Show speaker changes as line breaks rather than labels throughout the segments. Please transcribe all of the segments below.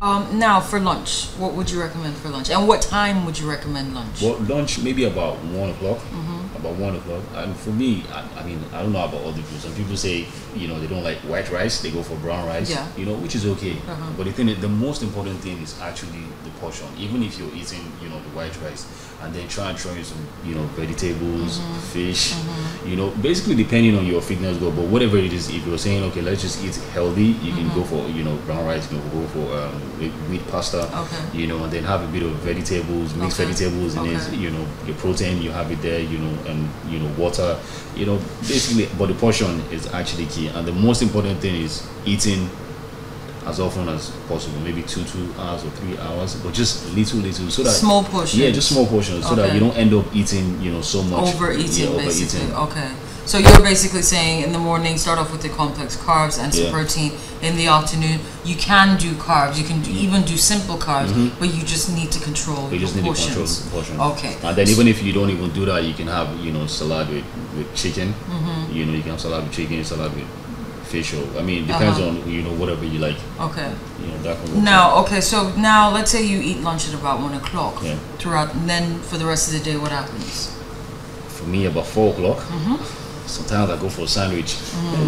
Um, now for lunch, what would you recommend for lunch, and what time would you recommend lunch?
Well, lunch maybe about one o'clock.
Mm-hmm.
About one o'clock. And for me, I, I mean, I don't know about other people. Some people say, you know, they don't like white rice. They go for brown rice.
Yeah.
You know, which is okay.
Uh-huh.
But the thing, is, the most important thing is actually the portion. Even if you're eating, you know, the white rice, and then try and throw in some, you know, vegetables,
Mm-hmm.
fish. You know, basically depending on your fitness goal. But whatever it is, if you're saying, okay, let's just eat healthy, you can go for, you know, brown rice. You can go for um, wheat- pasta
Okay.
you know, and then have a bit of vegetables, mixed
Okay.
vegetables, and
Okay.
then you know your protein, you have it there, you know, and you know water, you know, basically. But the portion is actually key, and the most important thing is eating as often as possible, maybe two two hours or three hours, but just little little, so that
Small portions.
yeah, just small portions, so that you don't end up eating, you know, so much
overeating,
yeah,
basically. Okay. So you're basically saying in the morning start off with the complex carbs and some
Yeah.
protein. In the afternoon, you can do carbs. You can do, even do simple carbs, but you just need to control
Mm-hmm. You just need to control the portion.
Okay.
And then even if you don't even do that, you can have you know salad with with chicken.
Mm-hmm.
You know you can have salad with chicken, salad with fish. Or I mean, it depends
Uh-huh.
on you know whatever you like.
Okay.
You know that can work.
Now, okay, so now let's say you eat lunch at about one o'clock.
Yeah.
Throughout, and then for the rest of the day, what happens?
For me, about four o'clock.
Mm-hmm.
Sometimes I go for a sandwich.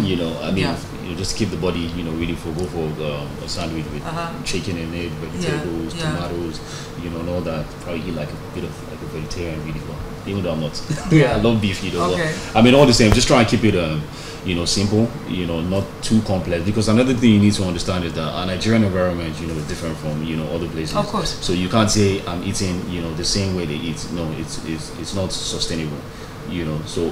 You know, I mean,
Yeah.
you just keep the body you know ready for go for um, a sandwich with
Uh-huh.
chicken in it, vegetables,
yeah.
tomatoes. You know, and all that. Probably eat like a bit of like a vegetarian really well. Even though I'm not.
Yeah.
I love beef. You know. but-
Okay.
I mean, all the same, just try and keep it, um, you know, simple. You know, not too complex. Because another thing you need to understand is that our Nigerian environment, you know, is different from you know other places.
Of course.
So you can't say I'm eating, you know, the same way they eat. No, it's it's it's not sustainable. You know, so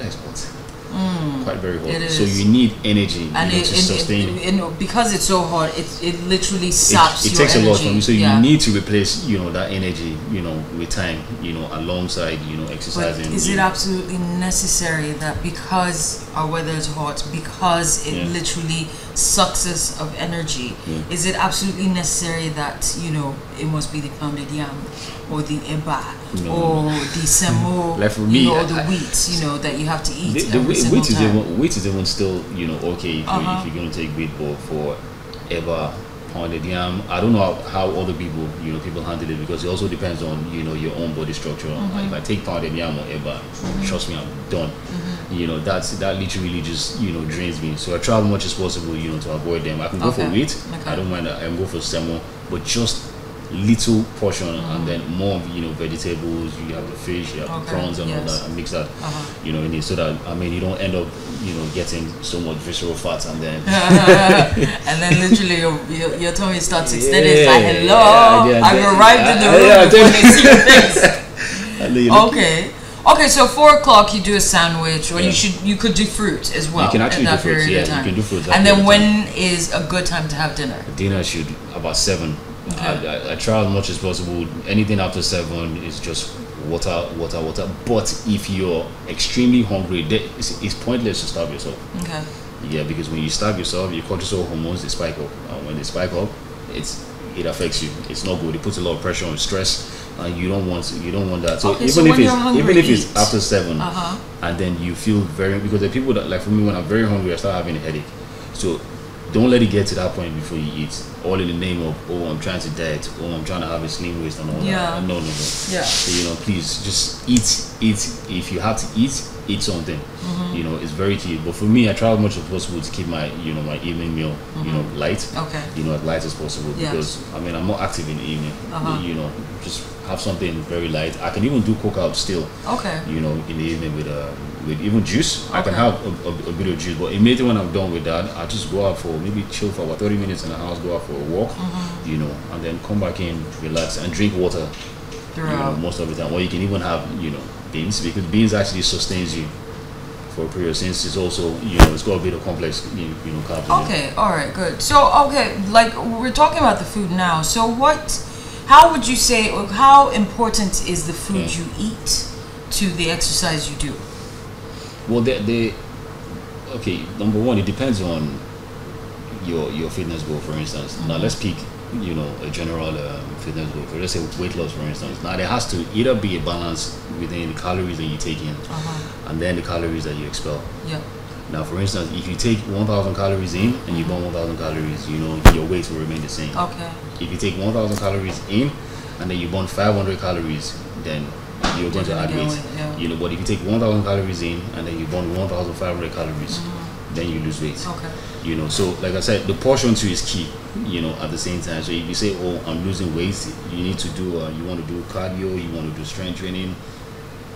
uh, how explain? Quite very hot.
Mm. It
So you need energy
And
you know, to
it,
sustain.
it, it- because it's so hot, it it literally
it,
saps
it takes
energy.
a lot from you, so
yeah.
you need to replace, you know, that energy, you know, with time, you know, alongside, you know,
But
exercising.
is it
know.
absolutely necessary that because our weather is hot, because it
Yeah.
literally sucks us of energy,
Yeah.
is it absolutely necessary that you know it must be the pounded yam or the eba
No.
or the semo,
Like for
you know, or the
I-
wheat, you know, that you have to eat
the, the
every single
is
time?
even is even still you know okay if, you,
Uh-huh.
if you're going to take weight but for eba pounded yam I don't know how, how other people you know people handle it because it also depends on you know your own body structure
Mm-hmm.
if I take pounded yam or eba trust me I'm done
Mm-hmm.
you know that's that literally just you know drains me so I try as much as possible you know to avoid them I can go
Okay.
for wheat
Okay.
I don't mind I can go for semo but just little portion
Mm-hmm.
and then more of, you know vegetables you have the fish you have the prawns and all that and mix that
Uh-huh.
you know, in it so that I mean you don't end up, you know, getting so much visceral fat and then
and then literally your, your, your tummy starts extending. it's like, hello,
yeah, yeah,
I've
yeah.
arrived in the
Yeah,
room
yeah,
before they see your face.
and then you look-
Okay. Okay, so four o'clock you do a sandwich, or you should you could do fruit as well.
You can actually do
of
yeah, you can do fruits at
And then when is a good time to have dinner?
dinner should about seven. I, I, I try as much as possible. Anything after seven is just water, water, water. But if you're extremely hungry, it's, it's pointless to starve yourself.
Okay.
Yeah, because when you starve yourself, your cortisol hormones they spike up. And when they spike up, it's it affects you. It's not good. It puts a lot of pressure on stress, and you don't want you don't want that. So
Okay,
even
so
if it's
hungry,
even if it's
eat.
after 7
Uh-huh.
and then you feel very because the people that like for me when I'm very hungry, I start having a headache. So don't let it get to that point before you eat. All in the name of oh I'm trying to diet, oh I'm trying to have a slim waist and all
Yeah.
that. No, no, no.
Yeah.
So, you know, please just eat, eat. If you have to eat, eat something.
Mm-hmm.
You know, it's very key. But for me, I try as much as possible to keep my, you know, my evening meal, you know, light.
Okay.
You know, as light as possible
Mm-hmm. Yeah.
because I mean I'm more active in the evening.
Uh-huh.
You know, just have something very light. I can even do cookout still.
Okay.
You know, in the evening with uh with even juice. I can have a, a, a bit of juice, but immediately when I'm done with that, I just go out for maybe chill for about 30 minutes in the house, go out for a walk,
Mm-hmm.
you know, and then come back in, relax, and drink water you know, most of the time. Or you can even have, you know, beans because beans actually sustains you for a period since it's also, you know, it's got a bit of complex, you, you know, carbs.
Okay, all right, good. So, okay, like we're talking about the food now. So, what, how would you say, or how important is the food
Yeah.
you eat to the exercise you do?
Well, they, they, okay, number one, it depends on your your fitness goal, for instance. Now, let's pick, you know, a general um, fitness goal. For let's say weight loss, for instance. Now, there has to either be a balance within the calories that you take in
Uh-huh.
and then the calories that you expel.
Yeah.
Now, for instance, if you take 1,000 calories in and you burn 1,000 calories, you know your weight will remain the same.
Okay.
If you take 1,000 calories in and then you burn 500 calories, then you're going to add weight.
yeah.
You know, but if you take 1,000 calories in and then you burn 1,500 calories, then you lose weight.
Mm-hmm. Okay.
You know, so like I said, the portion too is key. You know, at the same time. So if you say, "Oh, I'm losing weight," you need to do. Uh, you want to do cardio. You want to do strength training.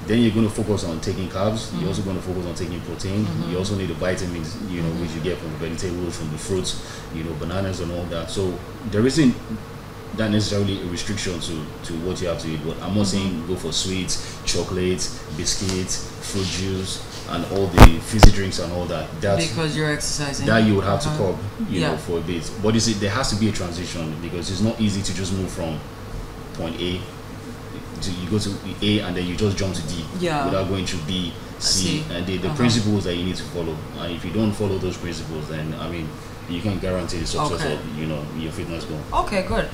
Then you're going to focus on taking carbs. You're also going to focus on taking protein. You also need the vitamins, you know, which you get from the vegetables, from the fruits, you know, bananas and all that. So there isn't that necessarily a restriction to, to what you have to eat. But I'm not saying go for sweets, chocolates, biscuits, fruit juice, and all the fizzy drinks and all that. That's
Because you're exercising.
that you would have to
Uh-huh.
curb, you
Yeah.
know, for a bit. But you see, there has to be a transition because it's not easy to just move from point A to you go to A and then you just jump to D
Yeah.
without going through B, C, and the, the
Uh-huh.
principles that you need to follow. And if you don't follow those principles, then I mean, you can't guarantee the success
Okay.
of you know your fitness goal.
Okay, good.